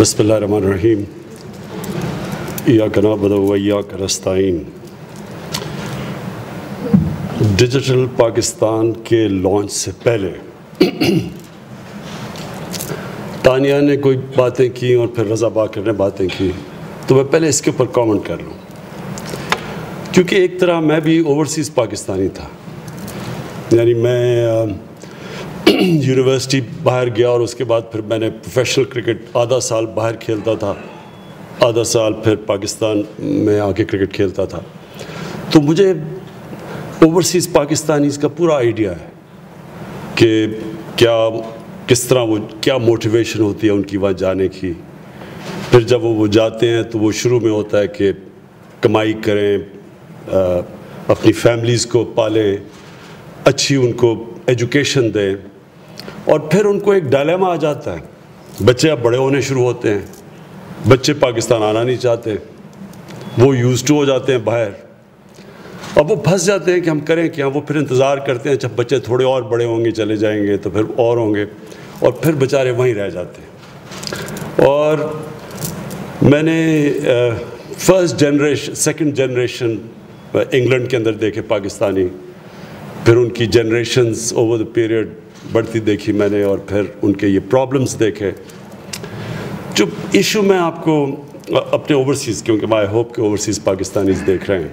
بسم اللہ الرحمن الرحیم۔ یا کنا بدویا کرستائن ڈیجیٹل پاکستان کے لانچ سے پہلے تانیہ نے کوئی باتیں کی اور پھر رضا باکر نے باتیں کی۔ تو میں پہلے اس کے اوپر کامنٹ کر لوں۔ کیونکہ ایک طرح میں بھی اوورسیز پاکستانی تھا۔ یعنی میں یونیورسٹی باہر گیا اور اس کے بعد پھر میں نے پروفیشنل کرکٹ آدھا سال باہر کھیلتا تھا۔ آدھا سال پھر پاکستان میں آ کے کرکٹ کھیلتا تھا۔ تو مجھے اوورسیز پاکستانیز کا پورا آئیڈیا ہے کہ کیا کس طرح وہ کیا موٹیویشن ہوتی ہے ان کی وہاں جانے کی۔ پھر جب وہ جاتے ہیں تو وہ شروع میں ہوتا ہے کہ کمائی کریں اپنی فیملیز کو پالیں، اچھی ان کو ایجوکیشن دیں۔ اور پھر ان کو ایک ڈائلیما آ جاتا ہے۔ بچے اب بڑے ہونے شروع ہوتے ہیں۔ بچے پاکستان آنا نہیں چاہتے۔ وہ یوز ٹو ہو جاتے ہیں باہر۔ اب وہ پھنس جاتے ہیں کہ ہم کریں کیا؟ وہ پھر انتظار کرتے ہیں۔ جب بچے تھوڑے اور بڑے ہوں گے، چلے جائیں گے تو پھر اور ہوں گے۔ اور پھر بیچارے وہیں رہ جاتے ہیں۔ اور میں نے first generation second generation England کے اندر دیکھے پاکستانی۔ پھر ان کی جنریشنز اوور دا پیریڈ بڑھتی دیکھی میں نے اور پھر ان کے یہ پرابلمس دیکھے۔ جو ایشو میں آپ کو اپنے اوورسیز کیونکہ مائی ہوپ کے اوورسیز پاکستانیز دیکھ رہے ہیں۔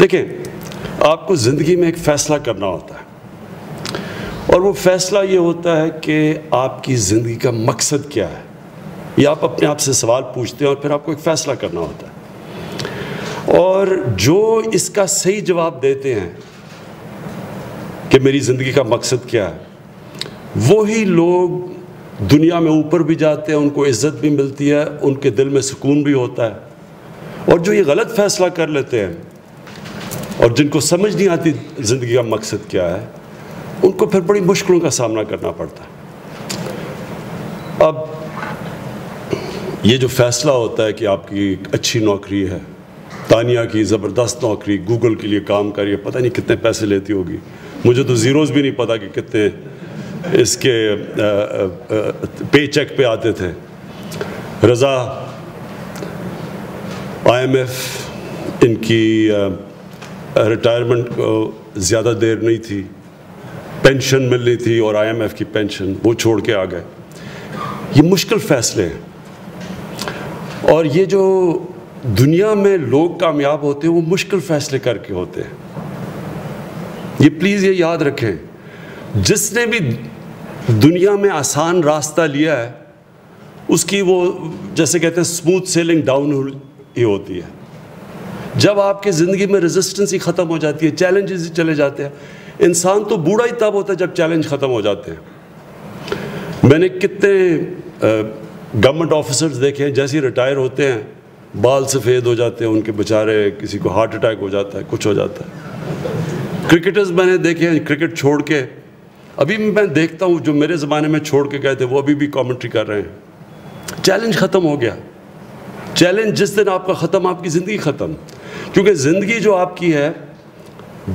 دیکھیں، آپ کو زندگی میں ایک فیصلہ کرنا ہوتا ہے۔ اور وہ فیصلہ یہ ہوتا ہے کہ آپ کی زندگی کا مقصد کیا ہے۔ یہ آپ اپنے آپ سے سوال پوچھتے ہیں اور پھر آپ کو ایک فیصلہ کرنا ہوتا ہے۔ اور جو اس کا صحیح جواب دیتے ہیں کہ میری زندگی کا مقصد کیا ہے؟ وہی لوگ دنیا میں اوپر بھی جاتے ہیں، ان کو عزت بھی ملتی ہے، ان کے دل میں سکون بھی ہوتا ہے۔ اور جو یہ غلط فیصلہ کر لیتے ہیں اور جن کو سمجھ نہیں آتی زندگی کا مقصد کیا ہے، ان کو پھر بڑی مشکلوں کا سامنا کرنا پڑتا ہے۔ اب یہ جو فیصلہ ہوتا ہے کہ آپ کی اچھی نوکری ہے تانیہ کی زبردست نوکری گوگل کے لیے کام کریے پتہ نہیں کتنے پیسے لیتی ہوگی۔ مجھے تو زیروز بھی نہیں پتا کہ کتنے اس کے پے چیک پہ آتے تھے۔ رضا آئی ایم ایف ان کی ریٹائرمنٹ کو زیادہ دیر نہیں تھی پینشن مل رہی تھی اور آئی ایم ایف کی پینشن وہ چھوڑ کے آ گئے۔ یہ مشکل فیصلے ہیں۔ اور یہ جو دنیا میں لوگ کامیاب ہوتے ہیں، وہ مشکل فیصلے کر کے ہوتے ہیں۔ یہ پلیز یہ یاد رکھیں، جس نے بھی دنیا میں آسان راستہ لیا ہے، اس کی وہ جیسے کہتے ہیں سموتھ سیلنگ ڈاؤن ہی ہوتی ہے۔ جب آپ کی زندگی میں ریزسٹنس ہی ختم ہو جاتی ہے چیلنجز ہی چلے جاتے ہیں۔ انسان تو بوڑھا ہی تب ہوتا ہے جب چیلنج ختم ہو جاتے ہیں۔ میں نے کتنے گورنمنٹ آفیسرز دیکھے ہیں جیسے ہی ریٹائر ہوتے ہیں۔ بال سفید ہو جاتے ہیں، ان کے بچارے کسی کو ہارٹ اٹیک ہو جاتا ہے، کچھ ہو جاتا ہے۔ کرکٹرز میں نے دیکھے ہیں، کرکٹ چھوڑ کے۔ ابھی میں دیکھتا ہوں، جو میرے زمانے میں چھوڑ کے گئے تھے، وہ ابھی بھی کامنٹری کر رہے ہیں۔ چیلنج ختم ہو گیا۔ چیلنج جس دن آپ کا ختم، آپ کی زندگی ختم۔ کیونکہ زندگی جو آپ کی ہے،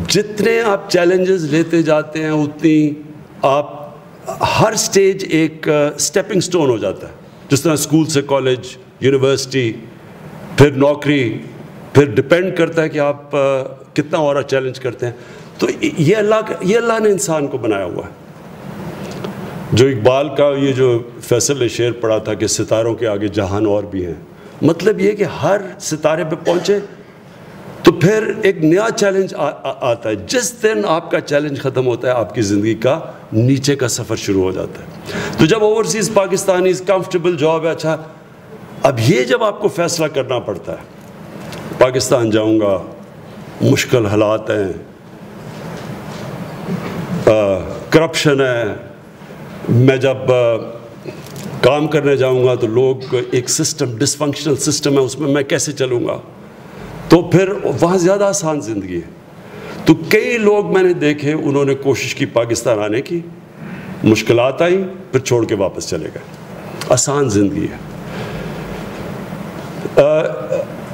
جتنے آپ چیلنجز لیتے جاتے ہیں، اتنی آپ ہر سٹیج ایک سٹیپنگ سٹون ہو جاتا ہے۔ جس طرح اسکول سے کالج، یونیورسٹی پھر نوکری، پھر ڈپینڈ کرتا ہے کہ آپ کتنا اور چیلنج کرتے ہیں۔ تو یہ اللہ کا، یہ اللہ نے انسان کو بنایا ہوا ہے۔ جو اقبال کا یہ جو فیصل نے شعر پڑھا تھا کہ ستاروں کے آگے جہان اور بھی ہیں مطلب یہ کہ ہر ستارے پہ پہنچے تو پھر ایک نیا چیلنج آتا ہے۔ جس دن آپ کا چیلنج ختم ہوتا ہے، آپ کی زندگی کا نیچے کا سفر شروع ہو جاتا ہے۔ تو جب اوورسیز پاکستانی کمفرٹیبل جاب ہے اچھا اب یہ جب آپ کو فیصلہ کرنا پڑتا ہے، پاکستان جاؤں گا، مشکل حالات ہیں کرپشن ہے، میں جب کام کرنے جاؤں گا تو لوگ ایک سسٹم ڈسفنکشنل سسٹم ہے، اس میں میں کیسے چلوں گا؟ تو پھر وہاں زیادہ آسان زندگی ہے۔ تو کئی لوگ میں نے دیکھے، انہوں نے کوشش کی پاکستان آنے کی، مشکلات آئیں، پھر چھوڑ کے واپس چلے گئے۔ آسان زندگی ہے۔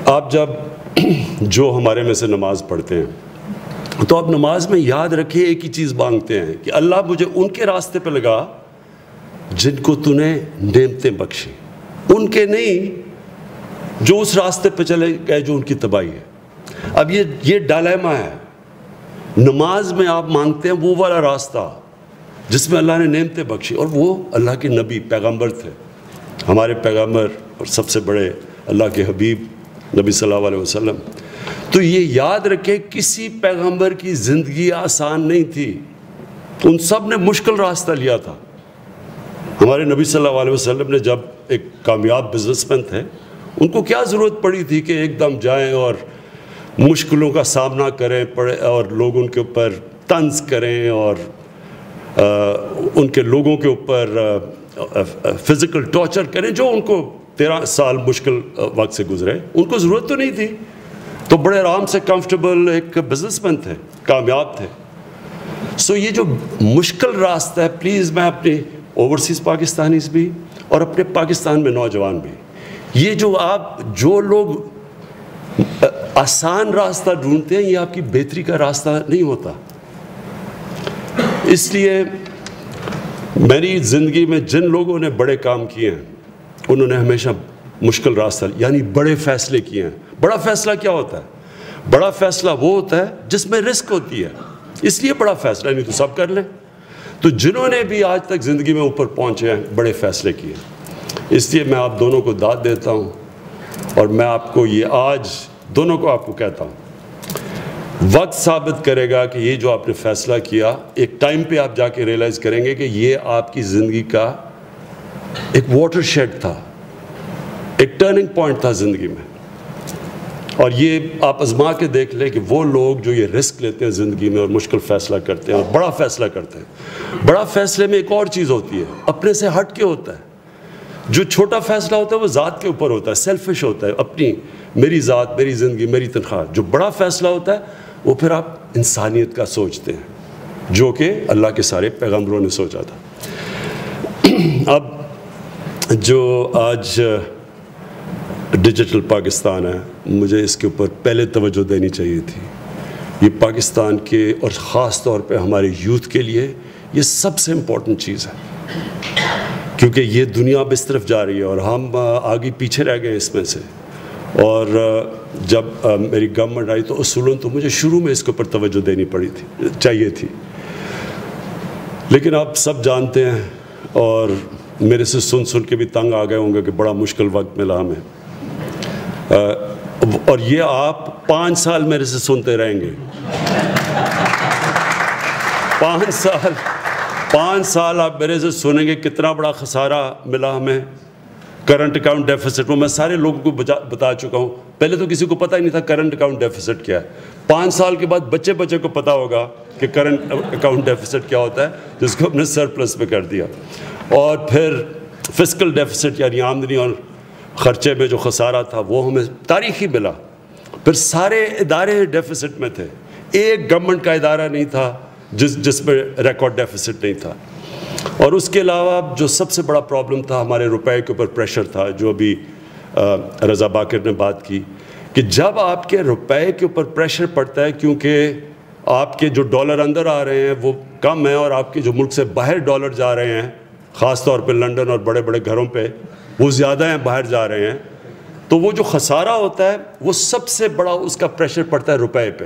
آپ جب جو ہمارے میں سے نماز پڑھتے ہیں، تو آپ نماز میں یاد رکھیں ایک ہی چیز مانگتے ہیں کہ اللہ مجھے ان کے راستے پہ لگا جن کو تو نے نعمتیں بخشی۔ ان کے نہیں، جو اس راستے پہ چلے گئے جو ان کی تباہی ہے۔ اب یہ یہ ڈالیما ہے۔ نماز میں آپ مانگتے ہیں وہ والا راستہ جس میں اللہ نے نعمتیں بخشی، اور وہ اللہ کے نبی پیغمبر تھے۔ ہمارے پیغمبر اور سب سے بڑے اللہ کے حبیب، نبی صلی اللہ علیہ وسلم۔ تو یہ یاد رکھے کسی پیغمبر کی زندگی آسان نہیں تھی۔ ان سب نے مشکل راستہ لیا تھا۔ ہمارے نبی صلی اللہ علیہ وسلم نے جب ایک کامیاب بزنس مین تھے، ان کو کیا ضرورت پڑی تھی کہ ایک دم جائیں اور مشکلوں کا سامنا کریں پڑے اور لوگ ان کے اوپر طنز کریں اور ان کے لوگوں کے اوپر فزیکل ٹارچر کریں، جو ان کو تیرہ سال مشکل وقت سے گزرے۔ ان کو ضرورت تو نہیں تھی۔ تو بڑے آرام سے کمفرٹیبل ایک بزنس مین تھے، کامیاب تھے۔ سو یہ جو مشکل راستہ ہے پلیز میں اپنے اوورسیز پاکستانیز بھی اور اپنے پاکستان میں نوجوان بھی۔ یہ جو آپ، جو لوگ آسان راستہ ڈھونڈتے ہیں، یہ آپ کی بہتری کا راستہ نہیں ہوتا۔ اس لیے میری زندگی میں جن لوگوں نے بڑے کام کیے ہیں انہوں نے ہمیشہ مشکل راستہ یعنی بڑے فیصلے کیے ہیں۔ بڑا فیصلہ کیا ہوتا ہے؟ بڑا فیصلہ وہ ہوتا ہے جس میں رسک ہوتی ہے۔ اس لیے بڑا فیصلہ نہیں تو سب کر لیں۔ تو جنہوں نے بھی آج تک زندگی میں اوپر پہنچے ہیں، بڑے فیصلے کیے۔ اس لیے میں آپ دونوں کو داد دیتا ہوں اور میں آپ کو یہ آج دونوں کو آپ کو کہتا ہوں۔ وقت ثابت کرے گا کہ یہ جو آپ نے فیصلہ کیا، ایک ٹائم پہ آپ جا کے ریئلائز کریں گے کہ یہ آپ کی زندگی کا ایک واٹر شیڈ تھا، ایک ٹرننگ پوائنٹ تھا زندگی میں۔ اور یہ آپ ازما کے دیکھ لیں کہ وہ لوگ جو یہ رسک لیتے ہیں زندگی میں اور مشکل فیصلہ کرتے ہیں اور بڑا فیصلہ کرتے ہیں۔ بڑا فیصلے میں ایک اور چیز ہوتی ہے، اپنے سے ہٹ کے ہوتا ہے۔ جو چھوٹا فیصلہ ہوتا ہے وہ ذات کے اوپر ہوتا ہے سیلفش ہوتا ہے، اپنی، میری ذات، میری زندگی، میری تنخواہ۔ جو بڑا فیصلہ ہوتا ہے وہ پھر آپ انسانیت کا سوچتے ہیں، جو کہ اللہ کے سارے پیغمبروں نے سوچا تھا۔ اب جو آج ڈیجیٹل پاکستان ہے، مجھے اس کے اوپر پہلے توجہ دینی چاہیے تھی۔ یہ پاکستان کے اور خاص طور پہ ہمارے یوتھ کے لیے یہ سب سے امپورٹنٹ چیز ہے۔ کیونکہ یہ دنیا اب اس طرف جا رہی ہے اور ہم آگے پیچھے رہ گئے اس میں سے۔ اور جب میری گورنمنٹ آئی تو اصولوں تو مجھے شروع میں اس کے اوپر توجہ دینی پڑی تھی، چاہیے تھی۔ لیکن آپ سب جانتے ہیں اور میرے سے سن سن کے بھی تنگ آ گئے ہوں گے کہ بڑا مشکل وقت ملا ہمیں۔ اور یہ آپ پانچ سال میرے سے سنتے رہیں گے۔ پانچ سال پانچ سال آپ میرے سے سنیں گے کتنا بڑا خسارہ ملا ہمیں۔ کرنٹ اکاؤنٹ ڈیفیسٹ وہ میں سارے لوگوں کو بتا چکا ہوں۔ پہلے تو کسی کو پتہ ہی نہیں تھا کرنٹ اکاؤنٹ ڈیفیسٹ کیا ہے۔ پانچ سال کے بعد بچے بچے کو پتہ ہوگا کہ کرنٹ اکاؤنٹ ڈیفیسٹ کیا ہوتا ہے، جس کو ہم نے سرپلس پہ کر دیا۔ اور پھر فزیکل ڈیفیسٹ یعنی آمدنی اور خرچے میں جو خسارہ تھا وہ ہمیں تاریخی ملا۔ پھر سارے ادارے ڈیفیسٹ میں تھے۔ ایک گورنمنٹ کا ادارہ نہیں تھا جس جس میں ریکارڈ ڈیفیسٹ نہیں تھا۔ اور اس کے علاوہ جو سب سے بڑا پرابلم تھا ہمارے روپے کے اوپر پریشر تھا، جو ابھی رضا باقر نے بات کی کہ جب آپ کے روپے کے اوپر پریشر پڑتا ہے کیونکہ آپ کے جو ڈالر اندر آ رہے ہیں وہ کم ہیں اور آپ کے جو ملک سے باہر ڈالر جا رہے ہیں خاص طور پہ لنڈن اور بڑے بڑے گھروں پہ وہ زیادہ ہیں، باہر جا رہے ہیں۔ تو وہ جو خسارہ ہوتا ہے، وہ سب سے بڑا اس کا پریشر پڑتا ہے روپے پہ۔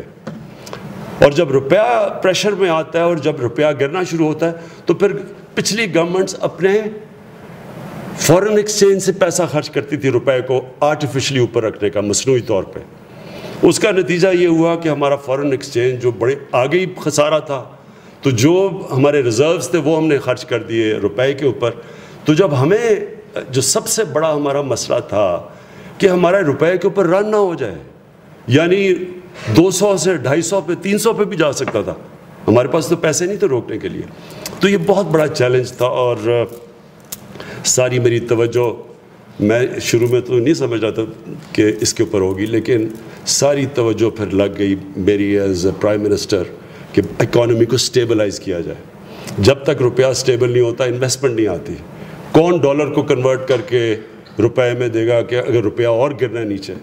اور جب روپیہ پریشر میں آتا ہے اور جب روپیہ گرنا شروع ہوتا ہے، تو پھر پچھلی گورنمنٹس اپنے فورن ایکسچینج سے پیسہ خرچ کرتی تھی روپے کو آرٹیفیشلی اوپر رکھنے کا، مصنوعی طور پہ۔ اس کا نتیجہ یہ ہوا کہ ہمارا فورن ایکسچینج جو بڑے آگے ہی خسارہ تھا تو جو ہمارے ریزروز تھے وہ ہم نے خرچ کر دیے روپے کے اوپر۔ تو جب ہمیں جو سب سے بڑا ہمارا مسئلہ تھا کہ ہمارے روپے کے اوپر رن نہ ہو جائے یعنی دو سو سے ڈھائی سو پہ، تین سو پہ بھی جا سکتا تھا۔ ہمارے پاس تو پیسے نہیں تھے روکنے کے لیے۔ تو یہ بہت بڑا چیلنج تھا اور ساری میری توجہ میں شروع میں تو نہیں سمجھ رہا تھا کہ اس کے اوپر ہوگی، لیکن ساری توجہ پھر لگ گئی میری ایز اے پرائم منسٹر کہ اکانومی کو سٹیبلائز کیا جائے۔ جب تک روپیہ سٹیبل نہیں ہوتا انویسٹمنٹ نہیں آتی۔ کون ڈالر کو کنورٹ کر کے روپے میں دے گا کہ اگر روپیہ اور گرنا نیچے؟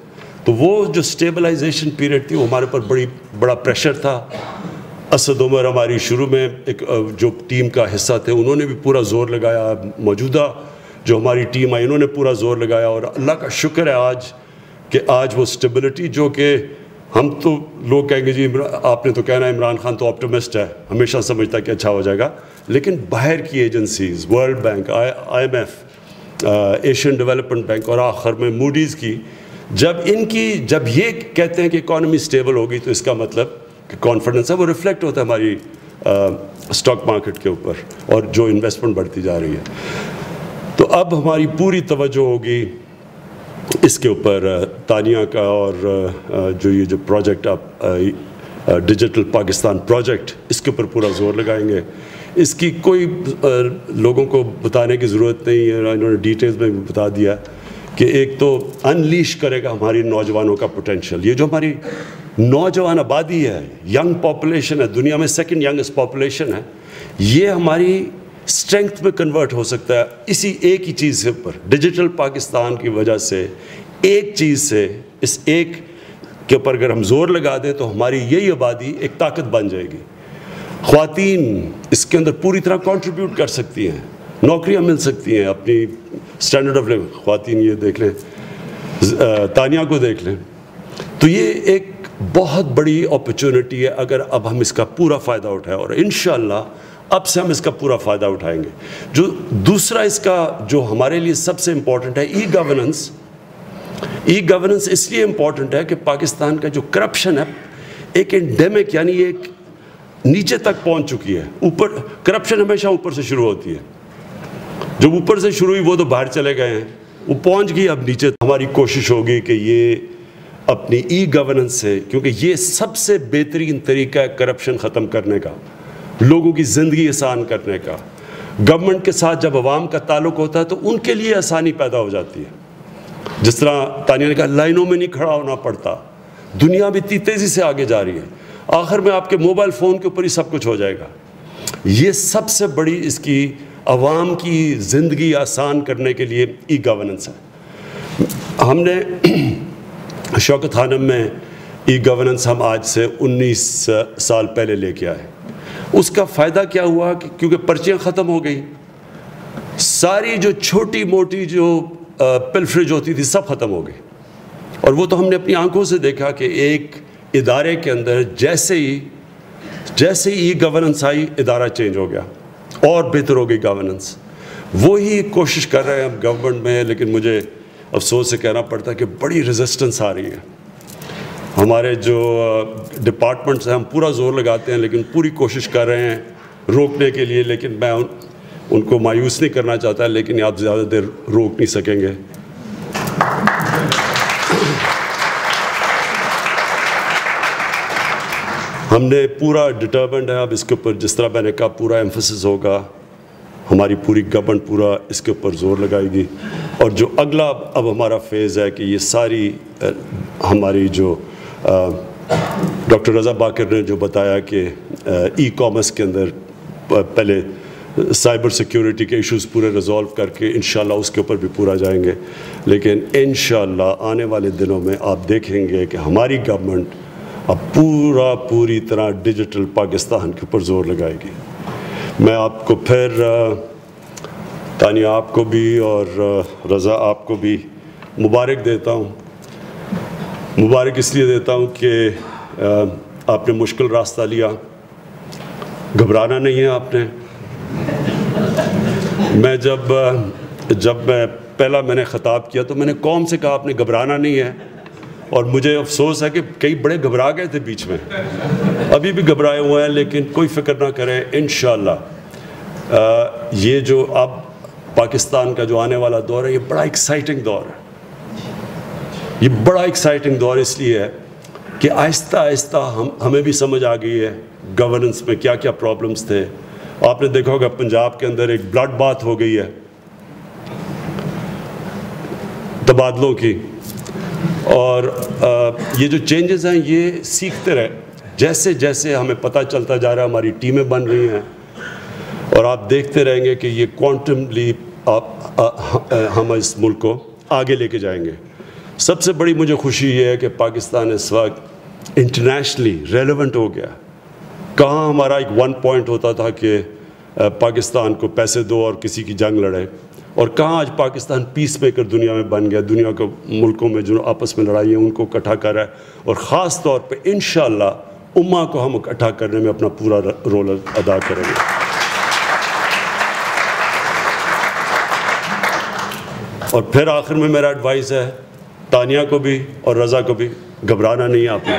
تو وہ جو سٹیبلائزیشن پیریڈ تھی، وہ ہمارے پر بڑی، بڑا پریشر تھا۔ اسد عمر ہماری شروع میں ایک جو ٹیم کا حصہ تھے، انہوں نے بھی پورا زور لگایا موجودہ۔ جو ہماری ٹیم آئی، انہوں نے پورا زور لگایا۔ اور اللہ کا شکر ہے آج کہ آج وہ سٹیبلٹی جو کہ ہم تو لوگ کہیں گے جی آپ نے تو کہنا عمران خان تو آپٹمسٹ ہے، ہمیشہ سمجھتا ہے کہ اچھا ہو جائے گا۔ لیکن باہر کی agencies world bank I M F Asian development bank اور آخر میں موڈیز کی، جب ان کی جب یہ کہتے ہیں کہ اکانومی سٹیبل ہوگی تو اس کا مطلب کہ کانفیڈنس ہے، وہ ریفلیکٹ ہوتا ہے ہماری اسٹاک مارکیٹ کے اوپر اور جو انویسٹمنٹ بڑھتی جا رہی ہے۔ تو اب ہماری پوری توجہ ہوگی اس کے اوپر تانیہ کا اور جو یہ جو پروجیکٹ آپ ڈیجیٹل پاکستان پروجیکٹ، اس کے اوپر پورا زور لگائیں گے۔ اس کی کوئی لوگوں کو بتانے کی ضرورت نہیں ہے۔ انہوں نے ڈیٹیلز میں بھی بتا دیا کہ ایک تو انلیش کرے گا ہماری نوجوانوں کا پوٹینشیل یہ جو ہماری نوجوان آبادی ہے، ینگ پاپولیشن ہے، دنیا میں سیکنڈ ینگسٹ پاپولیشن ہے، یہ ہماری اسٹرینگتھ میں کنورٹ ہو سکتا ہے۔ اسی ایک ہی چیز سے اوپر ڈیجیٹل پاکستان کی وجہ سے ایک چیز سے اس ایک کے اوپر اگر ہم زور لگا دیں تو ہماری یہی آبادی ایک طاقت بن جائے گی۔ خواتین اس کے اندر پوری طرح کنٹریبیوٹ کر سکتی ہیں۔ نوکریاں مل سکتی ہیں۔ اپنی اسٹینڈرڈ آف لیو خواتین یہ دیکھ لیں۔ تانیہ کو دیکھ لیں۔ تو یہ ایک بہت بڑی اپرچونٹی ہے۔ اگر اب ہم اس کا پورا فائدہ اٹھائیں اور انشاءاللہ اب سے ہم اس کا پورا فائدہ اٹھائیں گے۔ جو دوسرا اس کا جو ہمارے لیے سب سے امپورٹنٹ ہے ای گورننس ای گورننس اس لیے امپورٹنٹ ہے کہ پاکستان کا جو کرپشن ہے، ایک انڈیمک یعنی ایک نیچے تک پہنچ چکی ہے۔ اوپر کرپشن ہمیشہ اوپر سے شروع ہوتی ہے۔ جب اوپر سے شروع ہوئی، وہ تو باہر چلے گئے ہیں۔ وہ پہنچ گئی، اب نیچے ہماری کوشش ہوگی کہ یہ اپنی ای گورننس سے، کیونکہ یہ سب سے بہترین طریقہ ہے کرپشن ختم کرنے کا۔ لوگوں کی زندگی آسان کرنے کا۔ گورنمنٹ کے ساتھ جب عوام کا تعلق ہوتا ہے تو ان کے لیے آسانی پیدا ہو جاتی ہے۔ جس طرح تانیہ نے کہا، لائنوں میں نہیں کھڑا ہونا پڑتا۔ دنیا بھی اتنی تیزی سے آگے جا رہی ہے۔ آخر میں آپ کے موبائل فون کے اوپر ہی سب کچھ ہو جائے گا۔ یہ سب سے بڑی اس کی عوام کی زندگی آسان کرنے کے لیے ای گورننس ہے۔ ہم نے شوکت خانم میں ای گورننس ہم آج سے انیس سال پہلے لے کے آئے۔ اس کا فائدہ کیا ہوا کہ کیونکہ پرچیاں ختم ہو گئی۔ ساری جو چھوٹی موٹی جو پلفرج ہوتی تھی سب ختم ہو گئی اور وہ تو ہم نے اپنی آنکھوں سے دیکھا کہ ایک ادارے کے اندر جیسے ہی جیسے ہی گورننس آئی، ادارہ چینج ہو گیا۔ اور بہتر ہو گئی گورننس وہی کوشش کر رہے ہیں ہم گورنمنٹ میں، لیکن مجھے افسوس سے کہنا پڑتا ہے کہ بڑی ریزسٹنس آ رہی ہے۔ ہمارے جو ڈپارٹمنٹس ہیں، ہم پورا زور لگاتے ہیں، لیکن پوری کوشش کر رہے ہیں روکنے کے لیے، لیکن میں ان ان کو مایوس نہیں کرنا چاہتا، لیکن آپ زیادہ دیر روک نہیں سکیں گے۔ ہم نے پورا ڈٹرمنٹ ہے اب اس کے اوپر جس طرح میں نے کہا، پورا ایمفسس ہوگا۔ ہماری پوری گورنمنٹ پورا اس کے اوپر زور لگائے گی۔ اور جو اگلا اب ہمارا فیز ہے کہ یہ ساری ہماری جو ڈاکٹر رضا باکر نے جو بتایا کہ ای کامرس کے اندر پہلے سائبر سیکیورٹی کے ایشوز پورے ریزولو کر کے انشاءاللہ اس کے اوپر بھی پورا جائیں گے۔ لیکن انشاءاللہ آنے والے دنوں میں آپ دیکھیں گے کہ ہماری گورنمنٹ اب پورا پوری طرح ڈیجیٹل پاکستان کے اوپر زور لگائے گی۔ میں آپ کو پھر تانیہ آپ کو بھی اور رضا آپ کو بھی مبارک دیتا ہوں۔ مبارک اس لیے دیتا ہوں کہ آپ نے مشکل راستہ لیا۔ گھبرانا نہیں ہے آپ نے۔ میں جب جب میں پہلا میں نے خطاب کیا تو میں نے قوم سے کہا، آپ نے گھبرانا نہیں ہے۔ اور مجھے افسوس ہے کہ کئی بڑے گھبرا گئے تھے بیچ میں۔ ابھی بھی گھبرائے ہوئے ہیں، لیکن کوئی فکر نہ کریں، انشاءاللہ۔ یہ جو اب پاکستان کا جو آنے والا دور ہے، یہ بڑا ایکسائٹنگ دور ہے۔ یہ بڑا ایکسائٹنگ دور اس لیے ہے کہ آہستہ آہستہ ہم ہمیں بھی سمجھ آ گئی ہے گورننس میں کیا کیا پرابلمس تھے۔ آپ نے دیکھا ہوگا پنجاب کے اندر ایک بلڈ بات ہو گئی ہے۔ تبادلوں کی۔ اور یہ جو چینجز ہیں یہ سیکھتے رہے۔ جیسے جیسے ہمیں پتہ چلتا جا رہا ہے، ہماری ٹیمیں بن رہی ہیں۔ اور آپ دیکھتے رہیں گے کہ یہ کوانٹم لیپ آپ ہم اس ملک کو آگے لے کے جائیں گے۔ سب سے بڑی مجھے خوشی یہ ہے کہ پاکستان اس وقت انٹرنیشنلی ریلیونٹ ہو گیا۔ کہاں ہمارا ایک ون پوائنٹ ہوتا تھا کہ پاکستان کو پیسے دو اور کسی کی جنگ لڑے۔ اور کہاں آج پاکستان پیس میکر دنیا میں بن گیا، دنیا کے ملکوں میں جو آپس میں لڑائی ہیں ان کو اکٹھا کر رہا ہے۔ اور خاص طور پہ انشاءاللہ امہ کو ہم اکٹھا کرنے میں اپنا پورا رول ادا کریں گے۔ اور پھر آخر میں میرا ایڈوائز ہے تانیہ کو بھی اور رضا کو بھی گھبرانا نہیں آپ نے۔